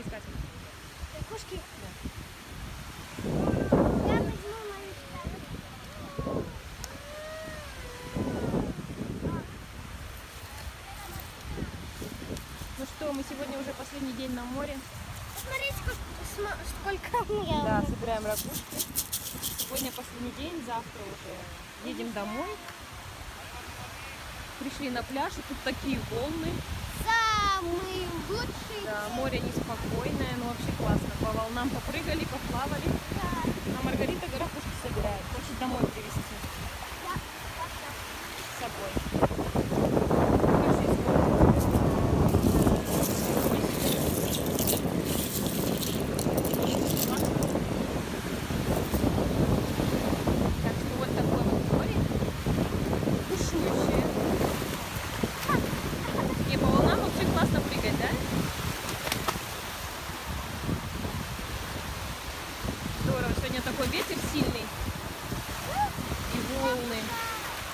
искать. Ракушки. Да. Я возьму мою Ну что, мы сегодня уже последний день на море. Посмотрите, сколько, меня. Да, собираем ракушки. Сегодня последний день, завтра уже едем домой. Пришли на пляж, и тут такие волны. Самый лучший. Да, море вообще волнам попрыгали, поплавали. А Маргарита ракушки собирает. Хочет домой привезти с собой. Так что вот такое вот море. Бушующее. Не, по волнам вообще классно прыгать, да? Здорово, сегодня такой ветер сильный. И волны.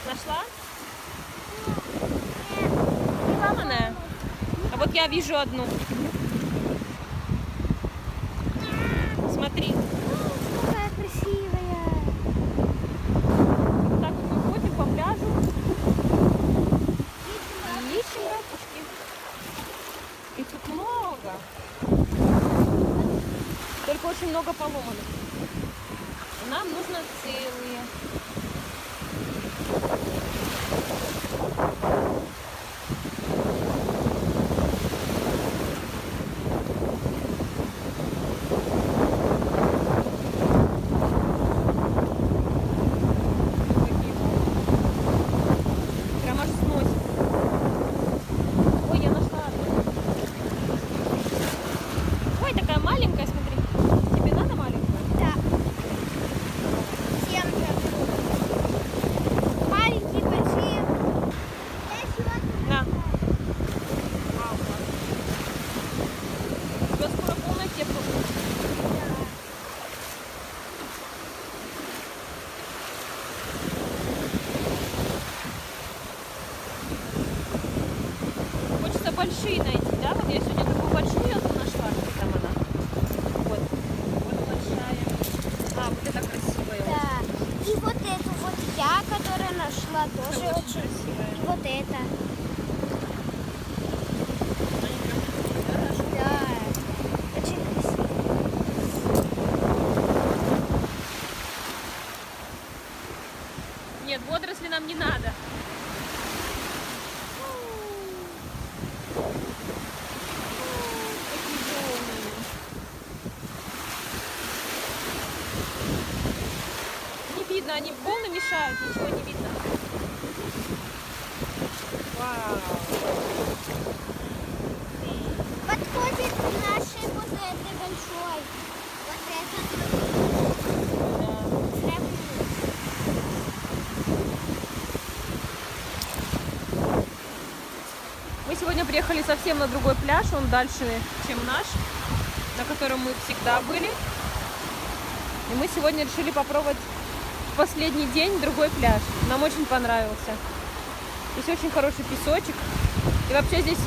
Нашла? Не ломаная. А вот я вижу одну. Смотри. Какая красивая. Вот так вот мы ходим по пляжу. И ищем ракушки. И тут много. Только очень много поломанных. Нам нужно целые. Такие волны. Прям аж сносит. Ой, я нашла одну. Ой, такая маленькая, смотри. Тебе надо маленькую? Да. Всем же. Маленькие, большие. Я еще одну. На. У тебя скоро полная кепка будет. Хочется большие найти, да? Вот я сегодня такую большую одну нашла. Где там она? Вот. Вот большая. А, вот это красивая. Да. И вот эту вот я, которая нашла, Это тоже очень очень. красивая. И вот это. Нет, водоросли нам не надо. Какие волны. Не видно, они волны мешают, ничего не видно. Вау. Подходит к нашей вот этой большой. Вот это. Да. Сравнивать. Мы сегодня приехали совсем на другой пляж, он дальше, чем наш, на котором мы всегда были. И мы сегодня решили попробовать в последний день другой пляж. Нам очень понравился. Здесь очень хороший песочек. И вообще здесь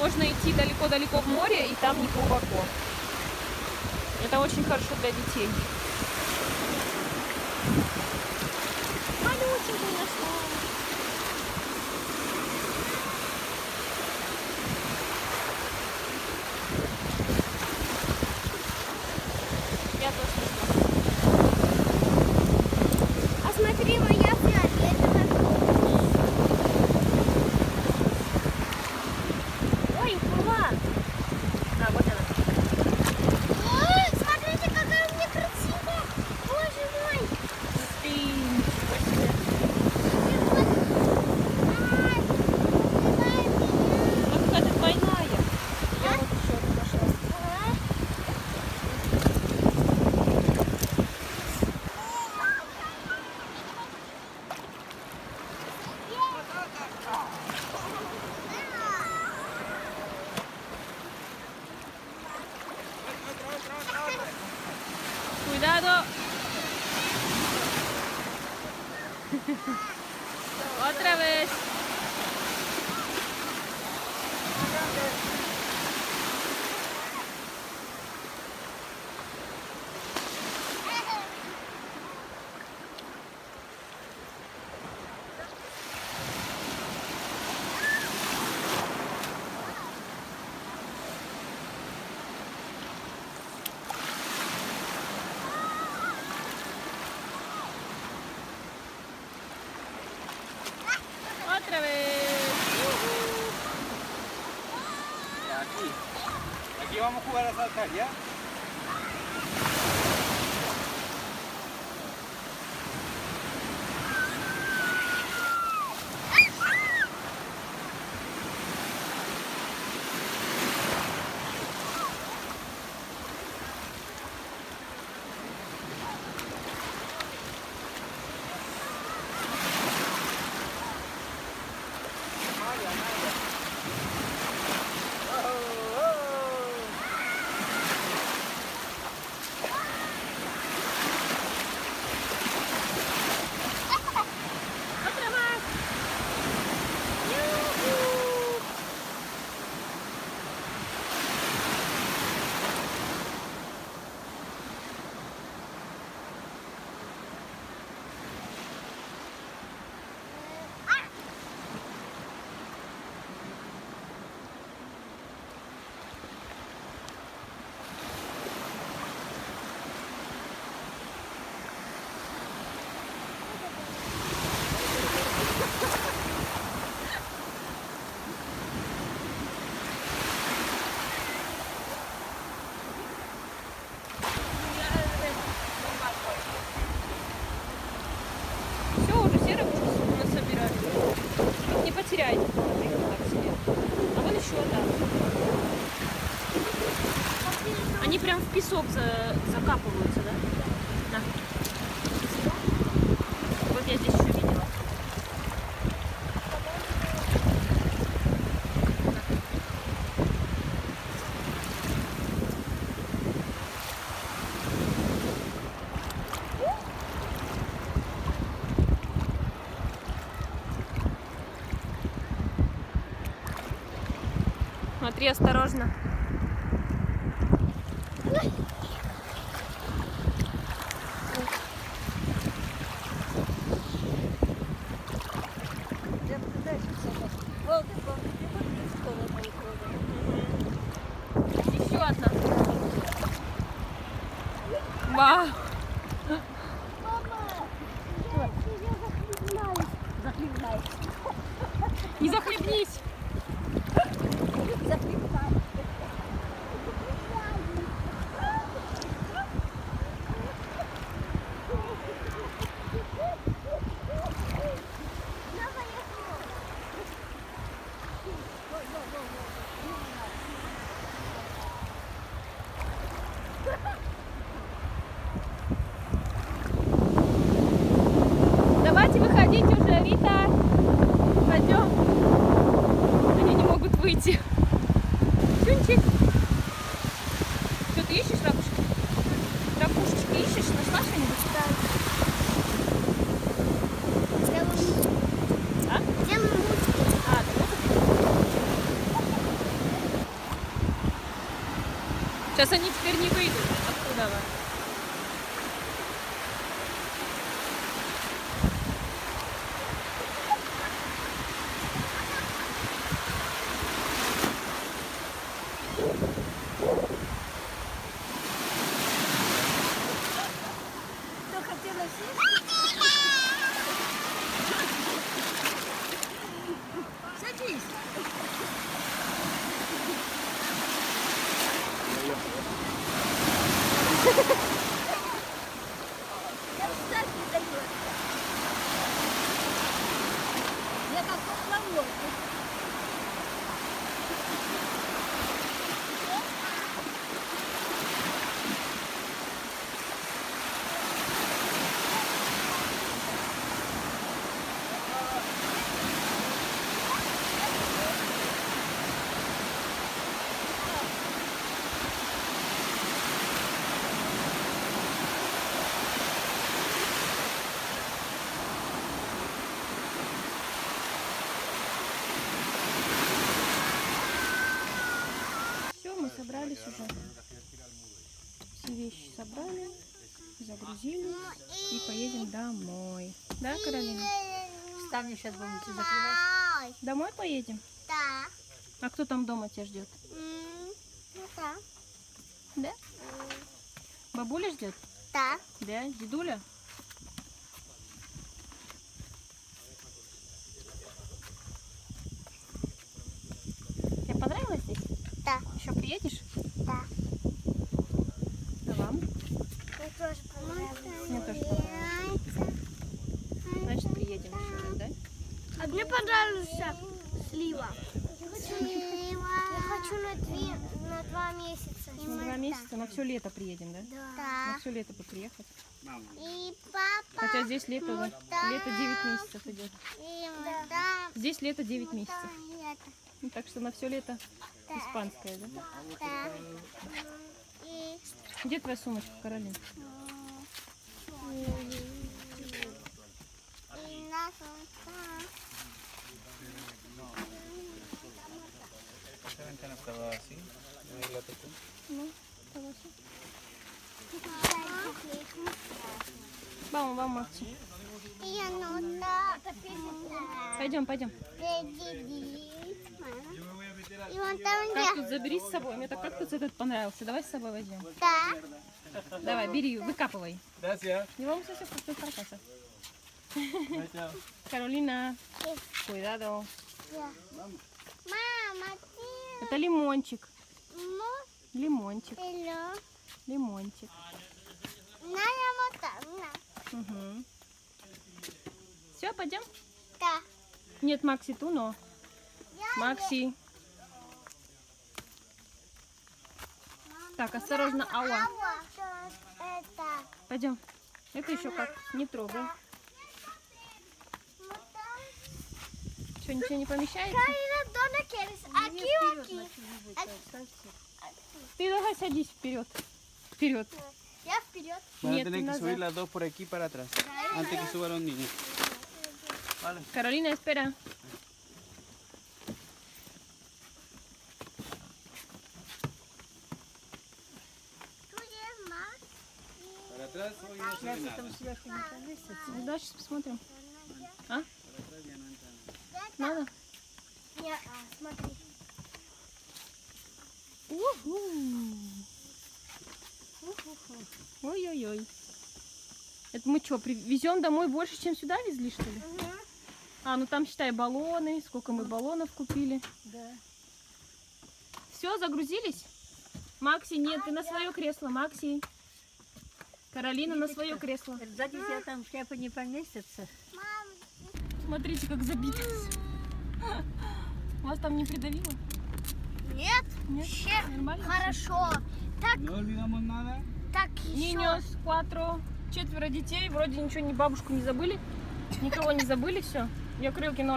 можно идти далеко-далеко в море, и там не глубоко. Это очень хорошо для детей. Малюсенькую нашла. Otra vez. Para saltar ya. Песок за- закапываются, да? На. Вот я здесь еще видела. Смотри, осторожно. Uau! Сейчас они теперь не выйдут. Сесть? Садись. Я старт не дает. Я как поплавок. Все, мы собрались уже. Все вещи собрали, загрузили и поедем домой. Да, Каролина? Мне сейчас будете закрывать. Ой, Домой поедем? да. А кто там дома тебя ждет? Ну да. Да? Бабуля ждет? Да. Да? Дедуля? Тебе понравилось здесь? Да. Еще приедешь? Да. Мне тоже понравилось. Значит, приедем еще раз, да? А мне понравился слива. Я хочу на, два месяца. На два месяца? На все лето приедем, да? Да. На все лето бы приехать. И папа. Хотя здесь лето, да. лето 9 месяцев идет. Здесь лето 9 месяцев. Ну, так что на все лето да. испанское, да? Да. Где твоя сумочка, Каролин? Да. Vamos, vamos, Максим. Я ну да. Пойдем, пойдем. И вон там? Кактус забери с собой. Мне так кактус этот понравился. Давай с собой возьмем. Да. Давай, бери, выкапывай. Не vamos a hacer cosas para casa. Каролина, cuidado. Мама, ты Это лимончик. мо- Лимончик, лимончик. Угу. Все, пойдем? Да. Нет, Макси, ту, но. Я Макси. Так, осторожно, А ауа. Пойдем. Это еще как? Не трогай. Что, ничего не помещается? O aquí? Ты давай садись вперед. Вперед. Я вперед. Van a Нет, tener que назад. subir las dos por aquí para atrás. Antes que suban los niños. Vale. Каролина, espera. Ну Да, сейчас посмотрим. А? Надо? Не, а, смотри. Уху. Ой-ой-ой. Это мы что, привезем домой больше, чем сюда везли, что ли? А, ну там, считай, баллоны. Сколько мы баллонов купили. Да. Все, загрузились? Макси, нет, ты на свое кресло, Макси. Каролина на свое кресло. Сзади тебя там шляпа не поместится. Мам, Смотрите, как забито. Вас там не придавило? нет, Нет? вообще Нормально? хорошо. Так, nada. так еще. Ниньос, кватро, четверо детей. Вроде ничего, ни бабушку не забыли. Никого не забыли, все. Я creo que no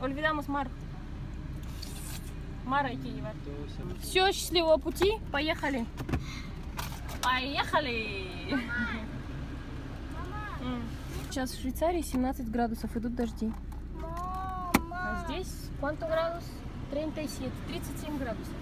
olvidamos nada. Мара se- Все, счастливого пути. Поехали. Поехали. Сейчас в Швейцарии 17 градусов, идут дожди. А Мама. здесь, quanto градус? 37, 37 градусов.